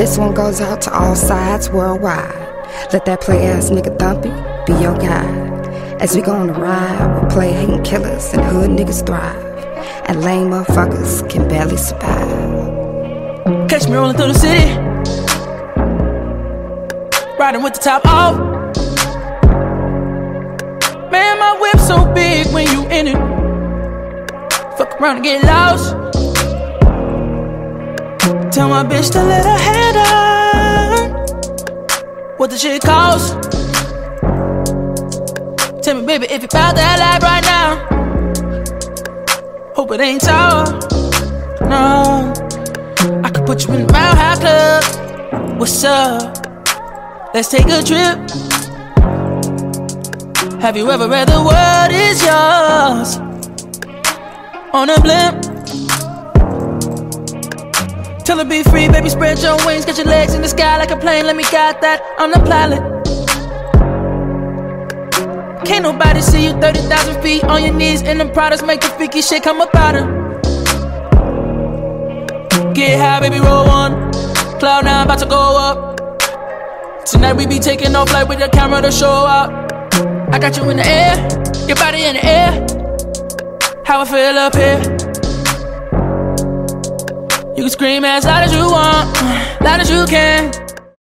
This one goes out to all sides worldwide. Let that play ass nigga Thumpy be your guide. As we go on the ride, we'll play hating killers and hood niggas thrive. And lame motherfuckers can barely survive. Catch me rolling through the city. Riding with the top off. Man, my whip so big when you in it. Fuck around and get lost. Tell my bitch to let her head up. What the shit cost? Tell me, baby, if you found that life right now. Hope it ain't tall. No. I could put you in the Mile High Club. What's up? Let's take a trip. Have you ever read the world is yours? On a blimp. Tell her be free, baby, spread your wings, get your legs in the sky like a plane. Let me guide that. I'm the pilot. Can't nobody see you 30,000 feet on your knees in them Pradas, make the freaky shit come up out her. Get high, baby, roll one. Cloud nine about to go up. Tonight we be taking off like with the camera to show up. I got you in the air, your body in the air. How I feel up here. Scream as loud as you want, loud as you can.